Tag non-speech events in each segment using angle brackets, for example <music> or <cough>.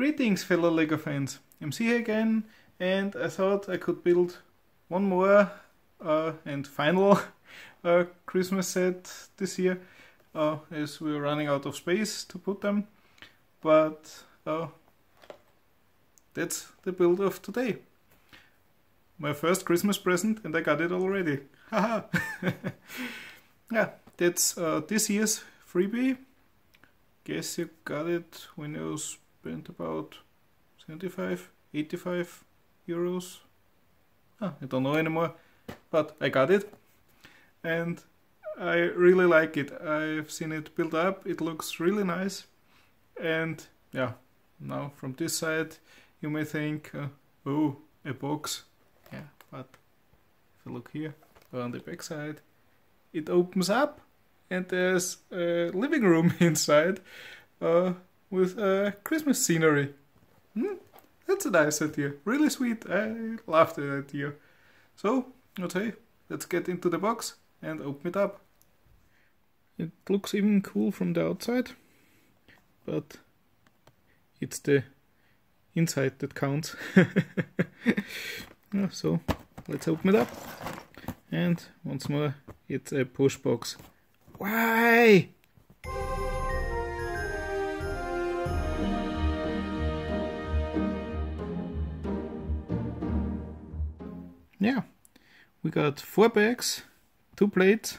Greetings fellow LEGO fans, MC here again and I thought I could build one more uh, and final <laughs> uh, Christmas set this year uh, as we're running out of space to put them but uh, that's the build of today. My first Christmas present and I got it already. <laughs> Haha! <laughs> yeah, that's uh, this year's freebie. Guess you got it when you spent about 75, 85 euros. Ah, I don't know anymore, but I got it. And I really like it. I've seen it build up. It looks really nice. And yeah, now from this side you may think, uh, oh, a box. Yeah, but if you look here on the back side, it opens up and there's a living room <laughs> inside uh, with a Christmas scenery. Hmm? That's a nice idea. Really sweet. I love the idea. So, okay, let's get into the box and open it up. It looks even cool from the outside, but it's the inside that counts. <laughs> so, let's open it up. And once more, it's a push box. Why? Yeah, we got four bags, two plates,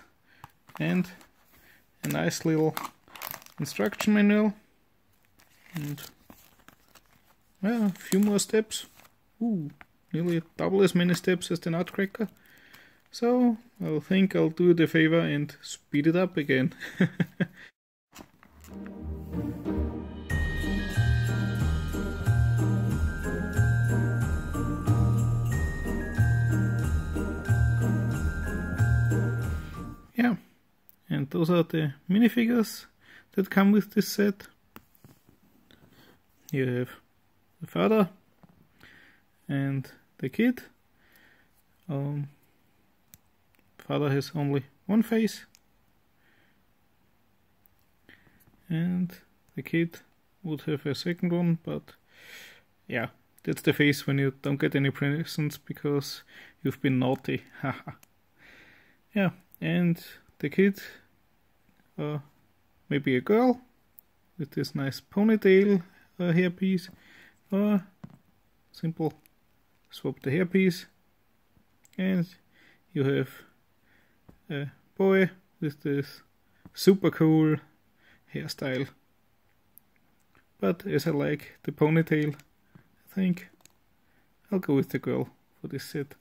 and a nice little instruction manual. And well, a few more steps. Ooh, nearly double as many steps as the Nutcracker. So I think I'll do the favor and speed it up again. <laughs> and those are the minifigures that come with this set. You have the father and the kid. Um, father has only one face and the kid would have a second one but yeah that's the face when you don't get any presents because you've been naughty haha <laughs> yeah and the kid uh, maybe a girl with this nice ponytail uh, hairpiece or simple swap the hairpiece and you have a boy with this super cool hairstyle. But as I like the ponytail, I think I'll go with the girl for this set.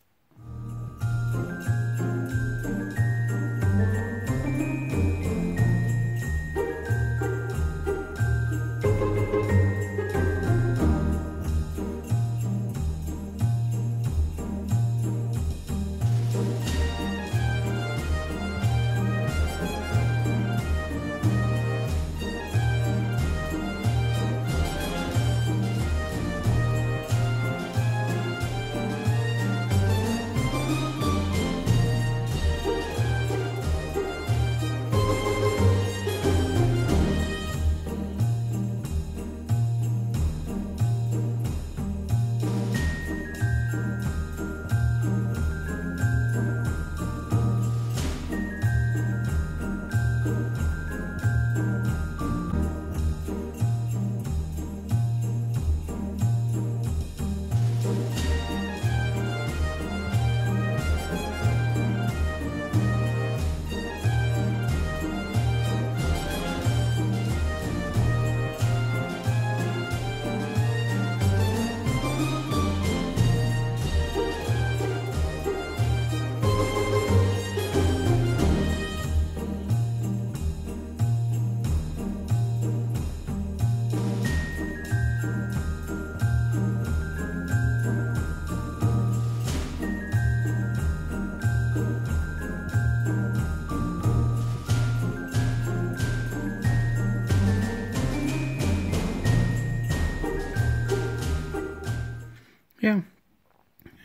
Yeah.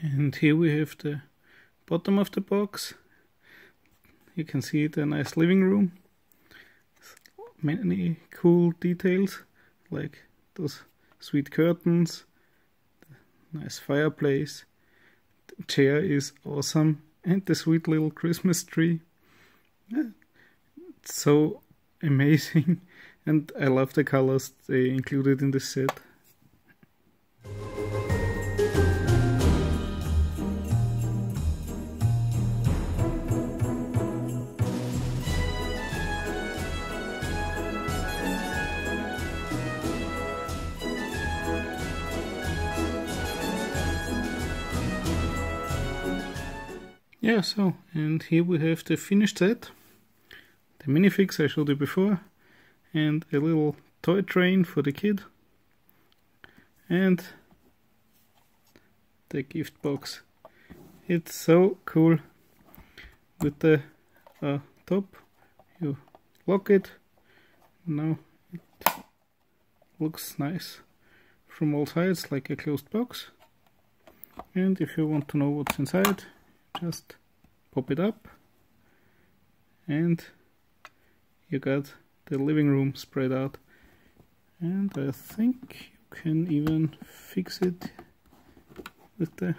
And here we have the bottom of the box. You can see the nice living room. Many cool details like those sweet curtains, nice fireplace, the chair is awesome, and the sweet little Christmas tree. Yeah, so <laughs> amazing, and I love the colors they included in the set. Yeah, so, and here we have the finished set. The minifigs I showed you before, and a little toy train for the kid, and the gift box. It's so cool with the uh, top. You lock it. Now it looks nice from all sides like a closed box. And if you want to know what's inside, just pop it up. And you got the living room spread out. And I think you can even fix it with the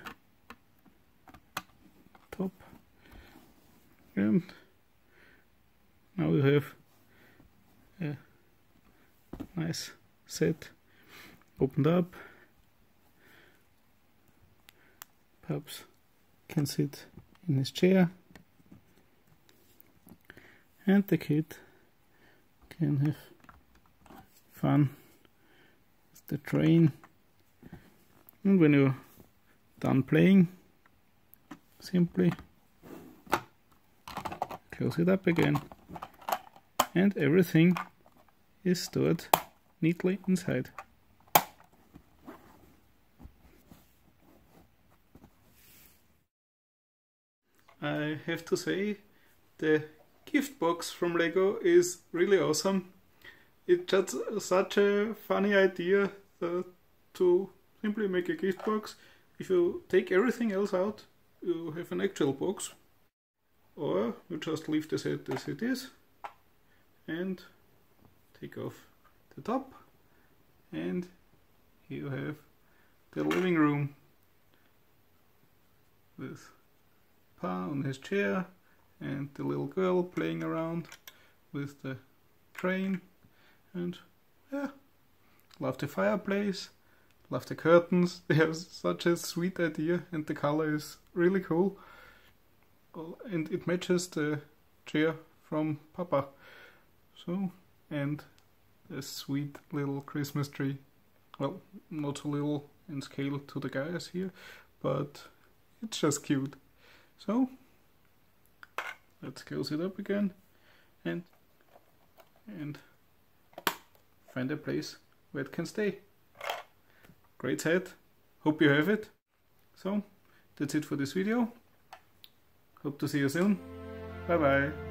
top. And now you have a nice set opened up. Perhaps can sit in his chair. And the kid can have fun with the train. And when you're done playing simply close it up again. And everything is stored neatly inside. I have to say the gift box from Lego is really awesome. It's just such a funny idea uh, to simply make a gift box. If you take everything else out, you have an actual box. Or you just leave the set as it is and take off the top and you have the living room with On his chair and the little girl playing around with the train. And yeah love the fireplace love the curtains. <laughs> They have such a sweet idea and the color is really cool. And it matches the chair from papa. So and a sweet little christmas tree. Well not so little in scale to the guys here but it's just cute so let's close it up again and and find a place where it can stay. Great set. Hope you have it. So that's it for this video. Hope to see you soon. Bye bye.